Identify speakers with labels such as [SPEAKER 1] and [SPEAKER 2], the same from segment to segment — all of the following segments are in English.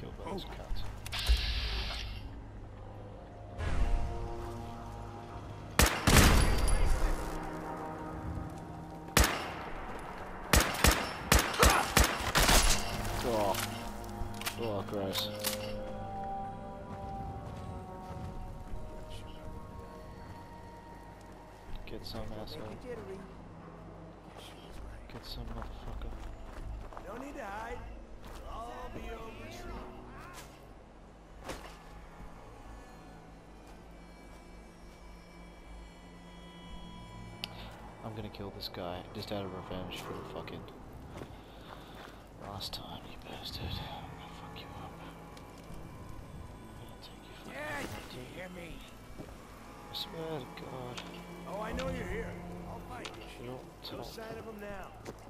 [SPEAKER 1] killed by those oh. cunts. Oh. Oh, gross. Get some asshole. Get some motherfucker.
[SPEAKER 2] No need to hide. I'll be over soon.
[SPEAKER 1] I'm gonna kill this guy just out of revenge for the fucking last time, you bastard. I'm gonna fuck you up. I'm gonna take you
[SPEAKER 2] Yeah, did you hear me?
[SPEAKER 1] I swear to God.
[SPEAKER 2] Oh, I know you're here. I'll fight. you.
[SPEAKER 1] You don't
[SPEAKER 2] No sign of him now.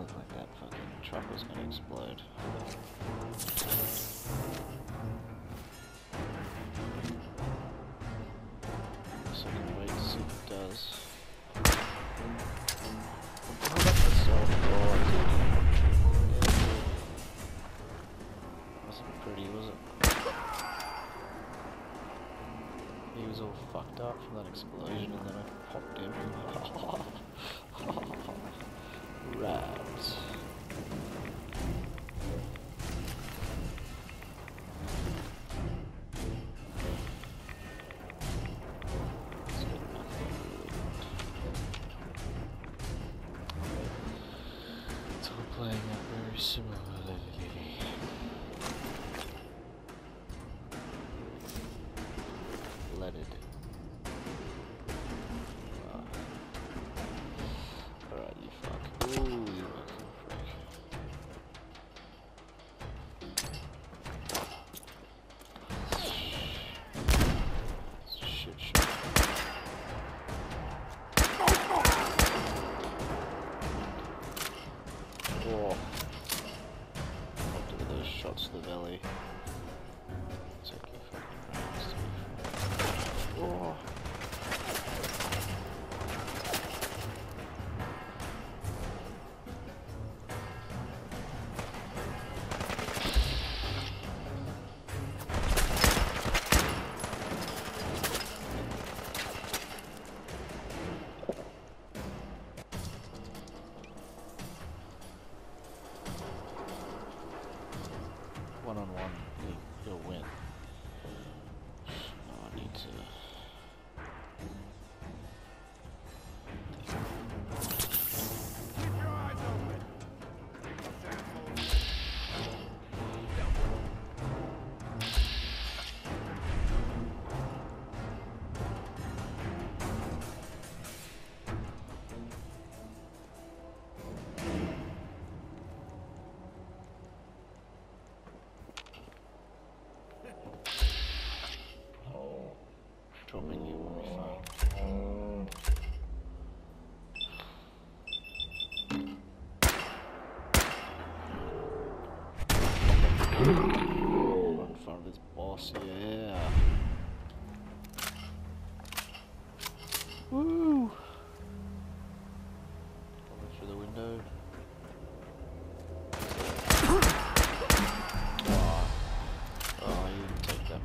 [SPEAKER 1] Looked like that fucking truck was gonna explode. So I can wait to see it does. Out shots to the belly. Oh.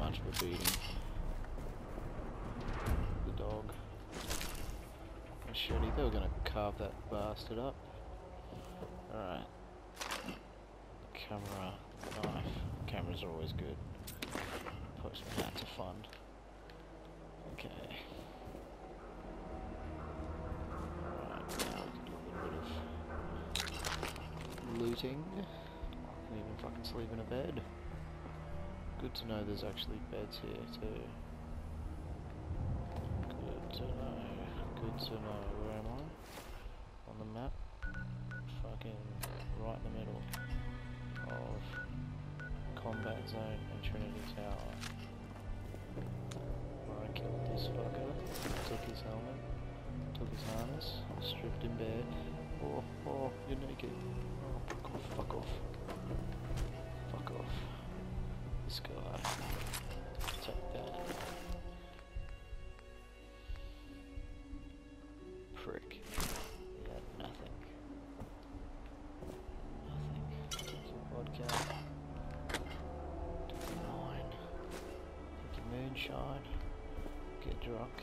[SPEAKER 1] Much a beating. The dog. Machete, they were gonna carve that bastard up. Alright. Camera, knife. Cameras are always good. Post that to fund. Okay. Alright, now we can do a little bit of looting. I can even fucking sleep in a bed. Good to know there's actually beds here too. Good to know. Good to know. Where am I? On the map? Fucking right in the middle of combat zone and Trinity Tower. Where I killed this fucker, took his helmet, took his harness, stripped him bare. Oh, oh, you're naked. Oh, fuck off, fuck off. Off. This guy. Take that. Prick. He had nothing. Nothing. Take your vodka. Wine. Take your moonshine. Get drunk.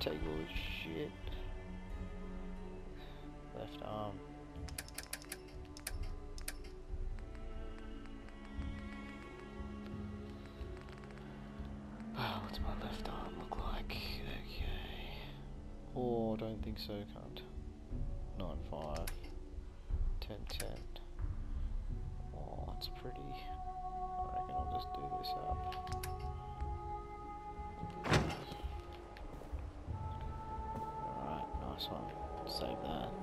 [SPEAKER 1] Take all this shit. Left arm. What's my left arm look like? Okay. Oh, I don't think so, cunt. 9 5. 10 10. Oh, it's pretty. I reckon I'll just do this up. Alright, nice one. Save that.